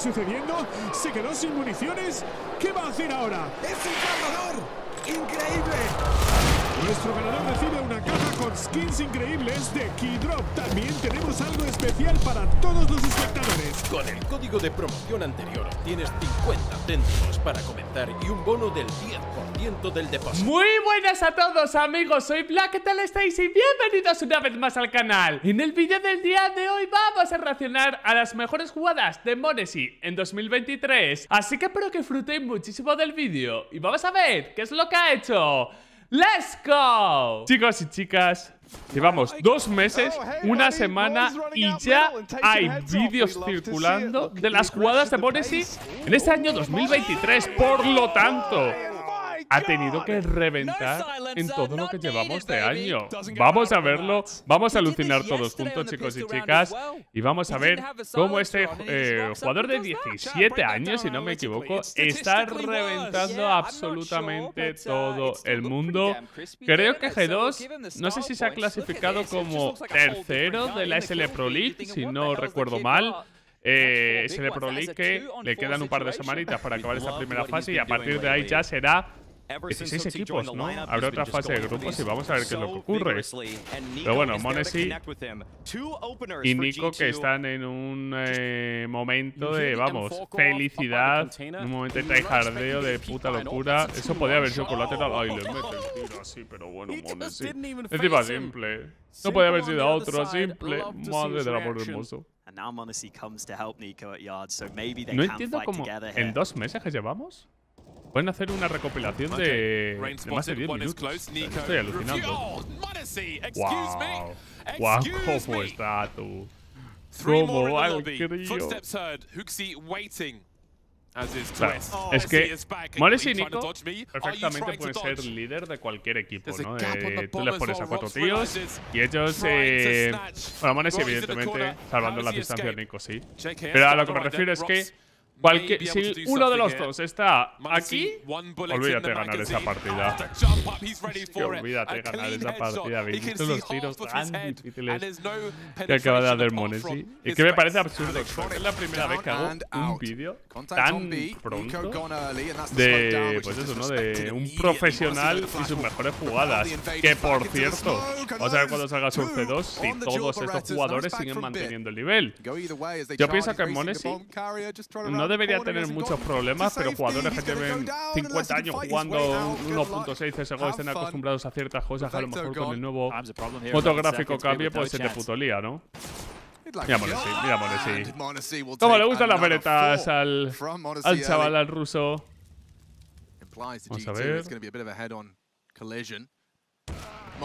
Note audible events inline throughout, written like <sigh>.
sucediendo? ¿Se quedó sin municiones? ¿Qué va a hacer ahora? ¡Es un cargador! ¡Increíble! Nuestro ganador recibe una caja con skins increíbles de Keydrop. También tenemos algo especial para todos los espectadores. Con el código de promoción anterior tienes 50 céntimos para comenzar y un bono del 10% del depósito. Muy buenas a todos amigos, soy Black, ¿qué tal estáis? Y bienvenidos una vez más al canal En el vídeo del día de hoy vamos a reaccionar a las mejores jugadas de Monesi en 2023 Así que espero que disfrutéis muchísimo del vídeo Y vamos a ver qué es lo que ha hecho ¡Let's go! Chicos y chicas, llevamos dos meses, una semana y ya hay vídeos circulando de las jugadas de Monesi en este año 2023. Por lo tanto, ha tenido que reventar en todo lo que llevamos de año. Vamos a verlo, vamos a alucinar todos juntos, chicos y chicas, y vamos a ver cómo este eh, jugador de 17 años, si no me equivoco, está reventando absolutamente todo el mundo. Creo que G2, no sé si se ha clasificado como tercero de la SL Pro League, si no recuerdo mal. Eh, SL Pro League que le quedan un par de semanitas para acabar esta primera fase y a partir de ahí ya será 16 equipos, ¿no? Habrá otra fase de grupos y vamos a ver qué es lo que ocurre. Pero bueno, Monesi y Nico que están en un eh, momento de, vamos, felicidad, un momento de tryhardeo de puta locura. Eso podría haber sido colateral. Ay, le mete el tiro así, pero bueno, Monesi. Encima simple. No podía haber sido otro simple. Madre del amor hermoso. No entiendo cómo en dos meses que llevamos Pueden hacer una recopilación de, de más de 10 minutos. Estoy alucinando. ¡Wow! ¡Wow! ¿Cómo está tú? ¿Cómo va el crío? Claro, es que Moles y Nico perfectamente pueden ser líder de cualquier equipo, ¿no? Eh, tú les pones a cuatro tíos y ellos... Eh, bueno, Moles evidentemente, salvando la distancia de Nico, sí. Pero a lo que me refiero es que si uno de los dos está aquí, olvídate ganar esa partida. olvídate ganar esa partida. Visto los tiros tan difíciles que acaba de hacer Monesi. Es que me parece absurdo. es la primera vez que hago un vídeo tan pronto de, pues eso, ¿no? De un profesional y sus mejores jugadas. Que por cierto, vamos a ver cuando salga Surfe 2 si todos estos jugadores siguen manteniendo el nivel. Yo pienso que Monesi no debería tener muchos problemas, pero jugadores que lleven 50 años jugando 1.6 CSGO estén acostumbrados a ciertas cosas, a lo mejor con el nuevo fotográfico cambie, pues se te puto lía, ¿no? Mira Monesi, mira Monesi. ¿Cómo le gustan las veretas al, al chaval, al ruso? Vamos a ver.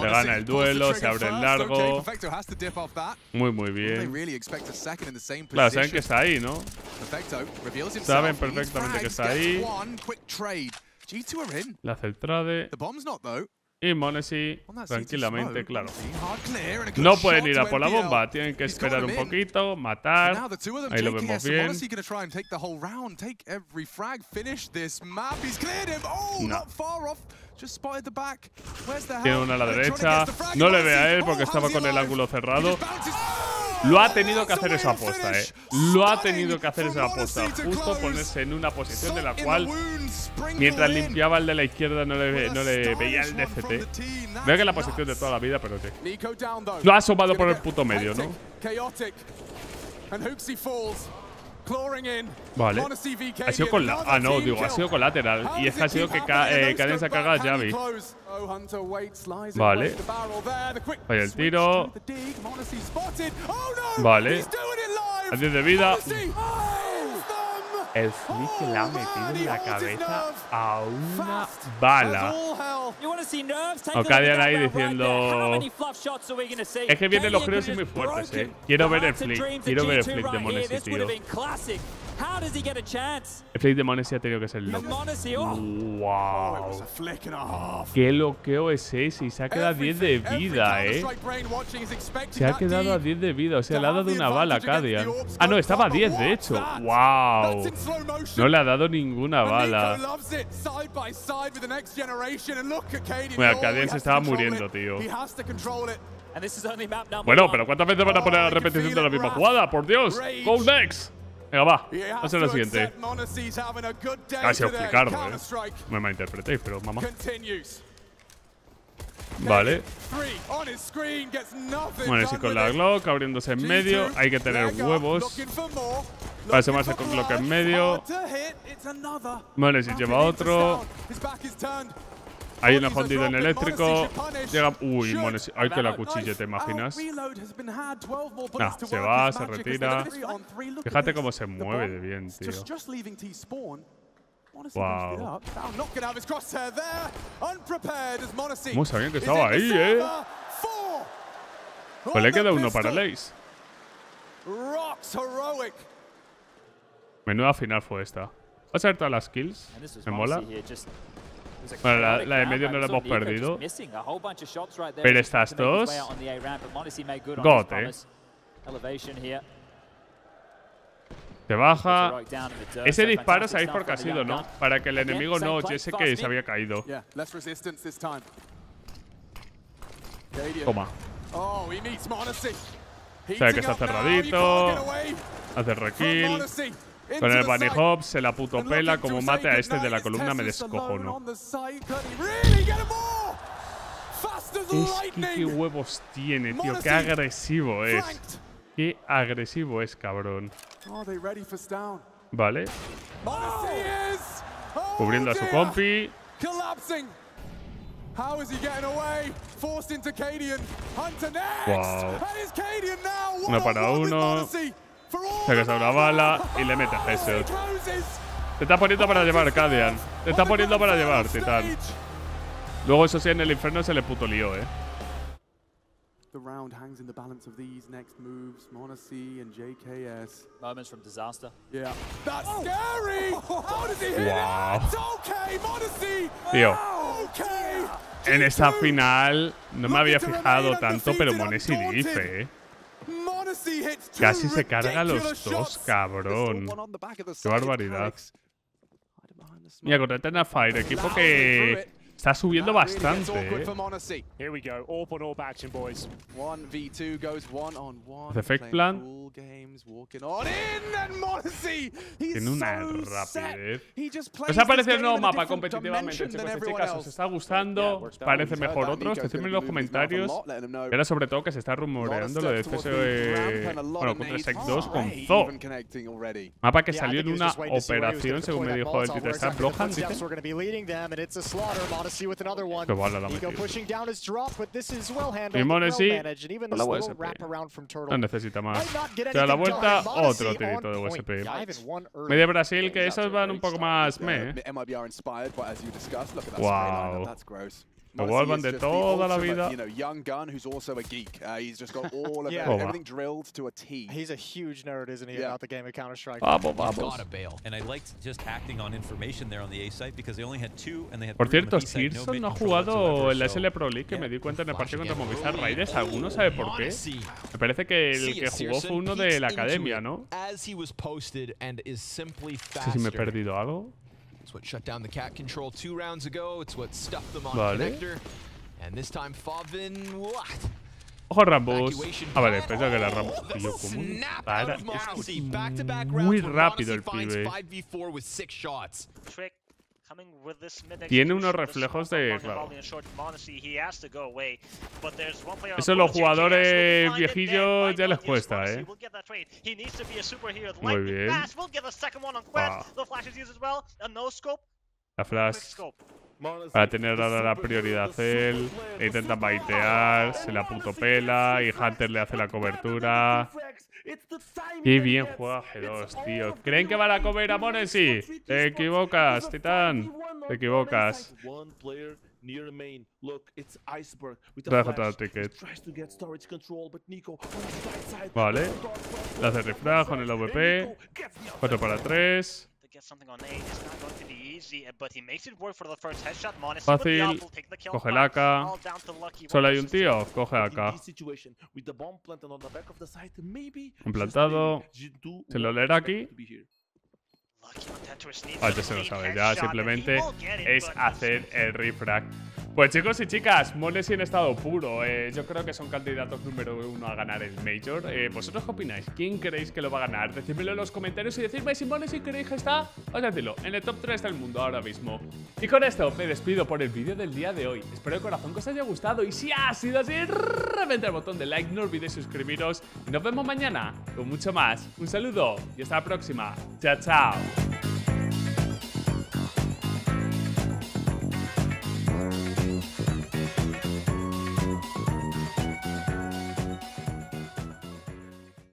Le gana el duelo, se abre el largo. Muy, muy bien. Claro, saben que está ahí, ¿no? Saben perfectamente que está ahí. Le hace el trade. Y Monesi, tranquilamente, claro. No pueden ir a por la bomba, tienen que esperar un poquito, matar. Ahí lo vemos bien. No. Tiene una a la derecha. No le ve a él porque estaba con el ángulo cerrado. Lo ha tenido que hacer esa aposta, eh. Lo ha tenido que hacer esa aposta. Justo ponerse en una posición de la cual, mientras limpiaba el de la izquierda, no le, no le veía el DCT. Veo que es la posición de toda la vida, pero sí. Lo ha asomado por el puto medio, ¿no? Vale. Ha sido con la. Ah, no, digo, ha sido con lateral. Y es que ha sido que ca eh, Cadenza caga a Javi. Vale. Vaya el tiro. Vale. A 10 de vida. El flick le ha metido en la cabeza a una bala. Ocadian ahí diciendo... Es que vienen los creos muy fuertes, eh. Quiero ver el flick. Quiero ver el flick de Monesi, tío. El flick de Monesi ha tenido que ser loco. ¡Wow! ¡Qué loqueo es ese! Y se ha quedado a 10 de vida, ¿eh? Se ha quedado a 10 de vida. O sea, le ha dado una bala a Cadian. Ah, no, estaba a 10, de hecho. ¡Wow! No le ha dado ninguna bala. Bueno, Cadian se estaba muriendo, tío. Bueno, pero ¿cuántas veces van a poner la repetición de la misma jugada? ¡Por Dios! ¡Go next! Venga, va. Vamos a lo to siguiente. having a explicarlo, eh. Me malinterpretéis, pero mamá. Vale. Bueno, sí, con la. Glock abriéndose en medio. G2, Hay que tener huevos. Para asomarse con Glock en medio. Bueno, si lleva otro. Hay are fundido en eléctrico. Llega. Uy, Should. Monesi. Ay, que la Nice. cuchilla, ¿te imaginas? Reload has been had. 12 more bullets Nah, se va, se retira. Fíjate cómo se mueve de bien, tío. Wow. ¿Cómo sabían que estaba ahí, eh? Pues le queda uno para. Lace. Menuda final fue esta. Vas a ver todas las kills. Me mola. Bueno, la- de medio no la hemos perdido. Pero estas dos, his eh. Se baja. Ese disparo sabéis por qué ha sido, ¿no? Para que el enemigo no oyese que se había caído. Yeah, less resistance this time. Cadian. Toma. Oh, meets Monesi. Sabe que está cerradito. Hace rekill. Con el Bunny. Hop se la puto pela. Como mate a este de la columna me descojono. Es que qué huevos tiene, tío. Qué agresivo es. Qué agresivo es, cabrón. Stown? Vale. Oh, Cubriendo a su compi. How is he getting away? Forced into Cadian. Hunter next. Wow. And it's Cadian now. Uno para uno. Sacas the una bala y le metes headshot. Te está poniendo para llevar, Cadian. Te está poniendo para llevar, Titán. Luego, eso sí, en el infierno se le puto lío, eh. The round hangs in the balance of these next moves. Monesi and JKS. Moments from disaster. Yeah. That's scary. How does he hit Wow. it? Okay, Monesi. Tío. Okay. En esta G2. final no me había fijado tanto, pero undaunted. dice, eh. Casi se carga a los dos, cabrón. Qué barbaridad. Mira, con Eternal Fire, equipo que está subiendo bastante, eh. Here we go. Orp on Orp action, boys. 1v2 goes one on one. The fake playing plan. Cool games, walking on in, and Monesi. He's Tiene una so set. rapidez. He just ¿Os plays ha parecido el nuevo mapa competitivamente, chicos y everyone chicas? ¿Os else. está gustando? ¿Parece mejor otros? Decidme en los comentarios. Ahora sobre todo que se está rumoreando lo de CSE... Bueno, contra Sec 2 con Zo. Mapa que salió en una operación, según me dijo el Twitter. ¿Está Brohan, dice? were going to be leading them, and it's a slaughter. Modesty with another one. Qué bala la ha Nico metido. pushing down his drop, but this is well handled. Y well Monesi. No necesita más. La anything vuelta, otro tirito de. USP. Media Brasil, que esos van un poco más Uh, meh. Wow. De toda la vida. You know, young gun who's also a geek. Uh, he's just got all of <laughs> Yeah. it, Toma. everything drilled to a T. He's a huge nerd, isn't he, Yeah. about the game of Counter-Strike? Vamos, You've vamos. gotta bail. And I liked just acting on information there on the A site because they only had two and they had Por cierto, site, no Searson mid no ha jugado en la SL Pro League, que me di cuenta en el partido contra. Movistar. Raiders. ¿Alguno sabe por qué? Me parece que el que jugó fue uno de la academia, ¿no? As he was posted and is simply No sé si me he perdido algo. It's what shut down the cat control two rounds ago. It's what stuffed them on Vale. connector. And this time Favin, what? Ojo Rambus. Evacuation Ah, vale, plan. pensaba que era Oh, Rambus. the Tío, ¿cómo no snap para? out of Es Monesi. que Back-to-back es rounds muy where rápido el Monesi finds pibe. 5v4 with six shots. Trick Tiene unos reflejos de- claro. Eso los jugadores viejillos ya les cuesta, eh. Muy bien. Wow. La flash. Para tener ahora la prioridad él. Le intenta baitear, se la puto pela y Hunter le hace la cobertura. Qué bien juega G2, tío. ¿Creen que van a comer a Monesi? Te equivocas, Titán. Te equivocas. Near main. Look, it's Iceberg with a flash. ticket. Tries to get storage control, but Nico on the right side. Vale. Le hace refrag con el AWP. 4 para 3. Fácil. Coge el. AK. Solo hay un tío. Coge maybe G2 Se lo leerá aquí. To be here. Lucky on Tetris needs a ya se lo sabe. Ya simplemente es hacer el refrag. Pues chicos y chicas, Monesi en estado puro. eh, yo creo que son candidatos número uno a ganar el Major. Eh, ¿Vosotros qué opináis? ¿Quién creéis que lo va a ganar? Decídmelo en los comentarios y decidme si Monesi creéis que está, os decirlo, en el top 3 del mundo ahora mismo. Y con esto me despido por el vídeo del día de hoy. Espero de corazón que os haya gustado y si ha sido así, reventa el botón de like, no olvidéis suscribiros y nos vemos mañana con mucho más. Un saludo y hasta la próxima. Chao, chao.